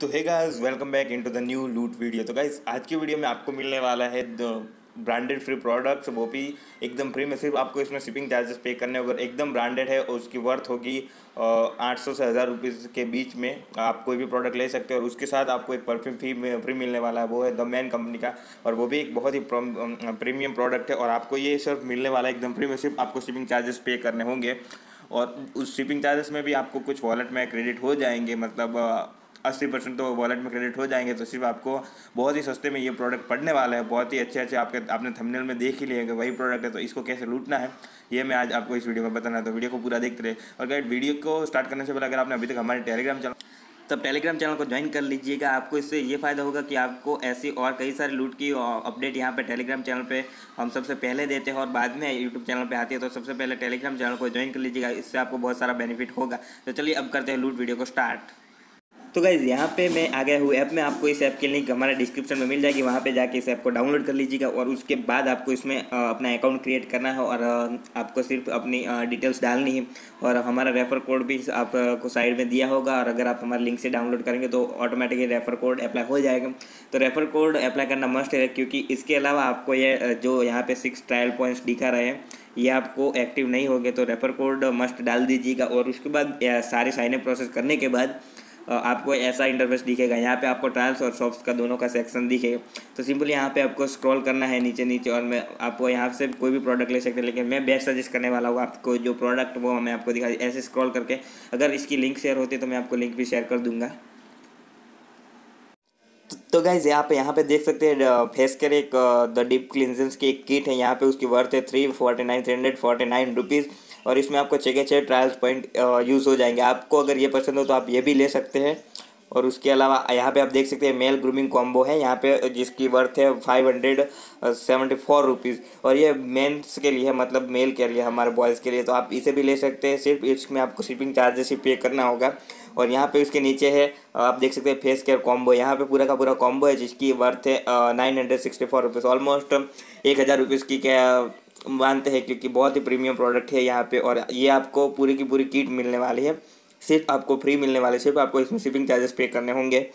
तो है guys welcome back into the new loot video तो गाइस आज की वीडियो में आपको मिलने वाला है ब्रांडेड फ्री प्रोडक्ट्स वो भी एकदम फ्री में सिर्फ़ आपको इसमें शिपिंग चार्जेस पे करने होगा एकदम ब्रांडेड है और उसकी वर्थ होगी आठ सौ से हज़ार रुपीज़ के बीच में आप कोई भी प्रोडक्ट ले सकते हो और उसके साथ आपको एक परफ्यूम फ्री फ्री मिलने वाला है, वो है द मैन कंपनी का। और वो भी एक बहुत ही प्रीमियम प्रोडक्ट है और आपको ये सिर्फ़ मिलने वाला है, एकदम फ्री में सिर्फ़ आपको शिपिंग चार्जेस पे करने होंगे। और उस शिपिंग चार्जेस में भी आपको कुछ वॉलेट में क्रेडिट हो जाएँगे मतलब अस्सी परसेंट तो वॉलेट में क्रेडिट हो जाएँगे तो सिर्फ़ आपको बहुत ही सस्ते में ये प्रोडक्ट पड़ने वाला है, बहुत ही अच्छे अच्छे आपके, आपने थंबनेल में देख ही लिया कि वही प्रोडक्ट है तो इसको कैसे लूटना है, ये मैं आज आपको इस वीडियो में बताना है तो वीडियो को पूरा देखते रहे और गाइड वीडियो को स्टार्ट करने से पहले अगर आपने अभी तक हमारे टेलीग्राम चैनल तब टेलीग्राम चैनल को ज्वाइन कर लीजिएगा, आपको इससे ये फ़ायदा होगा कि आपको ऐसी और कई सारे लूट की अपडेट यहाँ पे टेलीग्राम चैनल पे हम सबसे पहले देते हैं और बाद में यूट्यूब चैनल पे आती है तो सबसे पहले टेलीग्राम चैनल को ज्वाइन कर लीजिएगा, इससे आपको बहुत सारा बेनिफिट होगा। तो चलिए, अब करते हैं लूट वीडियो को स्टार्ट तो गाइज़ यहाँ पे मैं आ गया हूँ ऐप में। आपको इस ऐप की लिंक हमारे डिस्क्रिप्शन में मिल जाएगी। वहाँ पे जाके इस ऐप को डाउनलोड कर लीजिएगा और उसके बाद आपको इसमें अपना अकाउंट क्रिएट करना है और आपको सिर्फ़ अपनी डिटेल्स डालनी है। और हमारा रेफ़र कोड भी आपको साइड में दिया होगा और अगर आप हमारे लिंक से डाउनलोड करेंगे तो ऑटोमेटिकली रेफ़र कोड अप्लाई हो जाएगा। तो रेफ़र कोड अप्लाई करना मस्ट है क्योंकि इसके अलावा आपको ये जो यहाँ पे सिक्स ट्रायल पॉइंट्स दिखा रहे हैं, ये आपको एक्टिव नहीं होंगे। तो रेफ़र कोड मस्ट डाल दीजिएगा और उसके बाद सारे साइन अप प्रोसेस करने के बाद आपको ऐसा इंटरफेस दिखेगा। यहाँ पे आपको ट्रायल्स और शॉप्स का दोनों का सेक्शन दिखेगा तो सिंपली यहाँ पे आपको स्क्रॉल करना है नीचे नीचे और मैं आपको यहाँ से कोई भी प्रोडक्ट ले सकते हैं। लेकिन मैं बेस्ट सजेस्ट करने वाला हूँ आपको जो प्रोडक्ट वो मैं आपको दिखा ऐसे स्क्रॉल करके अगर इसकी लिंक शेयर होती तो मैं आपको लिंक भी शेयर कर दूँगा। तो गाइज़ यहाँ पे यहाँ पे देख सकते हैं फेस केयर एक द डीप क्लिनजेंस की एक किट है। यहाँ पे उसकी वर्थ है three forty nine three hundred forty nine rupees और इसमें आपको छः के छः ट्रायल्स पॉइंट यूज़ हो जाएँगे। आपको अगर ये पसंद हो तो आप ये भी ले सकते हैं। और उसके अलावा, यहाँ पे आप देख सकते हैं मेल ग्रूमिंग कॉम्बो है। यहाँ पे जिसकी वर्थ है five hundred seventy four rupees और ये मेंस के लिए मतलब मेल के लिए, हमारे बॉयज़ के लिए। तो आप इसे भी ले सकते हैं। सिर्फ़ इसमें आपको शिपिंग चार्जेस ही पे करना होगा। और यहाँ पे उसके नीचे है आप देख सकते हैं फेस केयर कॉम्बो यहाँ पे पूरा का पूरा कॉम्बो है, जिसकी वर्थ है nine hundred sixty four rupees almost एक हज़ार रुपीज़ की, क्या मानते हैं क्योंकि बहुत ही प्रीमियम प्रोडक्ट है यहाँ पे और ये आपको पूरी की पूरी किट मिलने वाली है। सिर्फ़ आपको फ्री मिलने वाले सिर्फ़ आपको इसमें शिपिंग चार्जेस पे करने होंगे।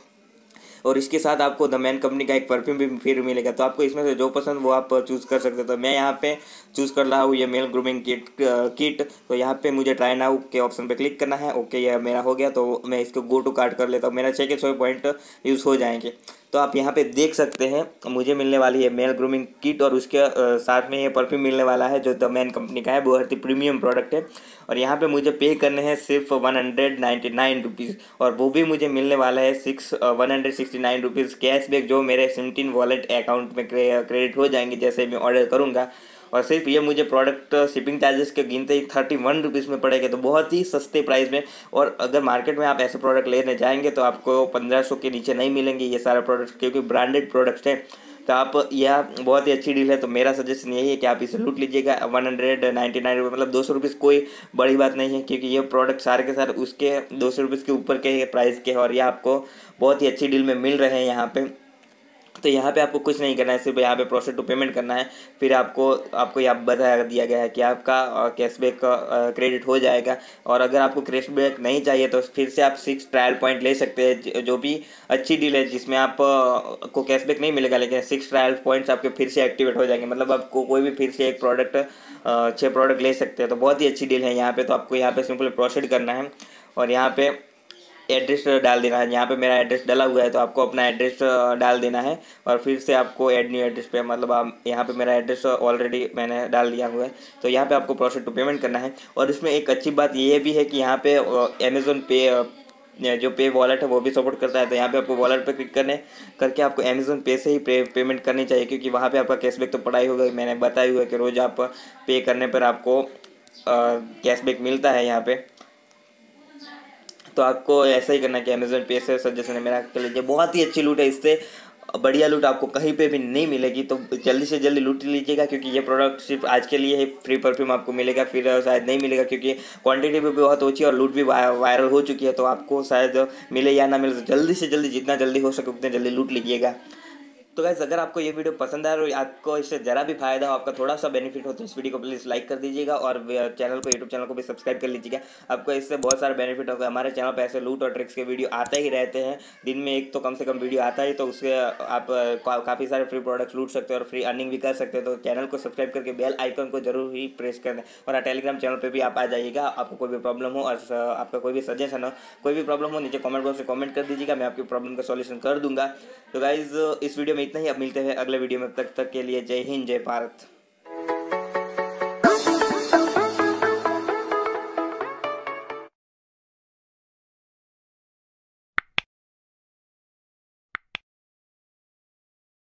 और इसके साथ आपको द मैन कंपनी का एक परफ्यूम भी फ्री मिलेगा। तो आपको इसमें से जो पसंद वो आप चूज़ कर सकते हो। तो मैं यहाँ पे चूज़ कर रहा हूँ ये मेल ग्रूमिंग किट किट तो यहाँ पे मुझे ट्राई नाउ के ऑप्शन पे क्लिक करना है। ओके ये मेरा हो गया। तो मैं इसको गो टू कार्ड कर लेता हूँ। मेरा छः के छः पॉइंट यूज़ हो जाएँगे। तो आप यहाँ पे देख सकते हैं, मुझे मिलने वाली है मेल ग्रूमिंग किट और उसके साथ में ये परफ्यूम मिलने वाला है जो द मैन कंपनी का है बहुत ही प्रीमियम प्रोडक्ट है। और यहाँ पे मुझे पे करने हैं सिर्फ़ one hundred ninety nine rupees और वो भी मुझे मिलने वाला है six one hundred sixty nine rupees cashback जो मेरे सिमटीन वॉलेट अकाउंट में क्रेडिट हो जाएँगे जैसे मैं ऑर्डर करूँगा। और सिर्फ़ ये मुझे प्रोडक्ट शिपिंग चार्जेस के गिनते ही थर्टी वन रुपीज़ में पड़ेगा तो बहुत ही सस्ते प्राइस में। और अगर मार्केट में आप ऐसे प्रोडक्ट लेने जाएँगे तो आपको पंद्रह सौ के नीचे नहीं मिलेंगे ये सारे प्रोडक्ट्स क्योंकि ब्रांडेड प्रोडक्ट्स हैं। तो आप, यह बहुत ही अच्छी डील है तो मेरा सजेशन यही है कि आप इसे लूट लीजिएगा। वन हंड्रेड नाइन्टी नाइन रुपये मतलब दो सौ रुपीज़ कोई बड़ी बात नहीं है, क्योंकि ये प्रोडक्ट सारे के सारे उसके दो सौ रुपीज़ के ऊपर के प्राइस के और ये आपको बहुत ही अच्छी डील में मिल रहे हैं यहाँ पे। तो यहाँ पे आपको कुछ नहीं करना है, सिर्फ़ यहाँ पे प्रोसेस टू पेमेंट करना है। फिर आपको आपको यहाँ बताया दिया गया है कि आपका कैशबैक क्रेडिट हो जाएगा। और अगर आपको कैशबैक नहीं चाहिए तो फिर से आप सिक्स ट्रायल पॉइंट ले सकते हैं, जो भी अच्छी डील है, जिसमें आप को कैशबैक नहीं मिलेगा, लेकिन सिक्स ट्रायल पॉइंट्स आपके फिर से एक्टिवेट हो जाएँगे। मतलब आपको कोई भी फिर से एक प्रोडक्ट छः प्रोडक्ट ले सकते हैं। तो बहुत ही अच्छी डील है यहाँ पर तो आपको यहाँ पर सिंपल प्रोसेड करना है। और यहाँ पे एड्रेस डाल देना है। यहाँ पे मेरा एड्रेस डाला हुआ है तो आपको अपना एड्रेस डाल देना है और फिर से आपको एड न्यू एड्रेस पे मतलब आप यहाँ पे मेरा एड्रेस ऑलरेडी मैंने डाल दिया हुआ है। तो यहाँ पे आपको प्रोसेस टू पेमेंट करना है। और इसमें एक अच्छी बात ये भी है कि यहाँ पे अमेज़ोन पे जो पे वॉलेट है, वो भी सपोर्ट करता है। तो यहाँ पे आपको वॉलेट पे क्लिक करने, करके आपको अमेज़ोन पे से ही पे पेमेंट करनी चाहिए, क्योंकि वहाँ पे आपका कैशबैक तो पढ़ाई होगा। मैंने बताया हुआ है कि रोज़ आप पे करने पर आपको कैशबैक मिलता है यहाँ पे। तो आपको ऐसा ही करना कि अमेजोन पे से सजेशन है, मेरा कर लीजिए बहुत ही अच्छी लूट है, इससे बढ़िया लूट आपको कहीं पे भी नहीं मिलेगी तो जल्दी से जल्दी लूट लीजिएगा, क्योंकि ये प्रोडक्ट सिर्फ़ आज के लिए ही फ्री परफ्यूम आपको मिलेगा, फिर शायद नहीं मिलेगा, क्योंकि क्वांटिटी भी बहुत ऊँची और लूट भी वायरल हो चुकी है तो आपको शायद मिले या ना मिले तो जल्दी से जल्दी, जितना जल्दी हो सके उतना जल्दी लूट लीजिएगा। तो गाइज़ अगर आपको ये वीडियो पसंद आया और आपको इससे ज़रा भी फ़ायदा हो, आपका थोड़ा सा बेनिफिट हो तो इस वीडियो को प्लीज़ लाइक कर दीजिएगा और चैनल को यूट्यूब चैनल को भी सब्सक्राइब कर लीजिएगा। आपको इससे बहुत सारा बेनिफिट होगा। हमारे चैनल पर ऐसे लूट और ट्रिक्स के वीडियो आते ही रहते हैं। दिन में एक तो कम से कम वीडियो आता ही तो उससे आप काफ़ी सारे फ्री प्रोडक्ट्स लूट सकते हो और फ्री अर्निंग भी कर सकते हो। तो चैनल को सब्सक्राइब करके बेल आइकन को ज़रूर ही प्रेस कर दें और टेलीग्राम चैनल पर भी आप आ जाइएगा। आपको कोई भी प्रॉब्लम हो और आपका कोई भी सजेशन हो, कोई भी प्रॉब्लम हो, नीचे कॉमेंट बॉक्स में कॉमेंट कर दीजिएगा। मैं आपकी प्रॉब्लम का सॉल्यूशन कर दूँगा। तो गाइज़ इस वीडियो में इतना ही। अब मिलते हैं अगले वीडियो में। तक तक के लिए जय हिंद, जय भारत।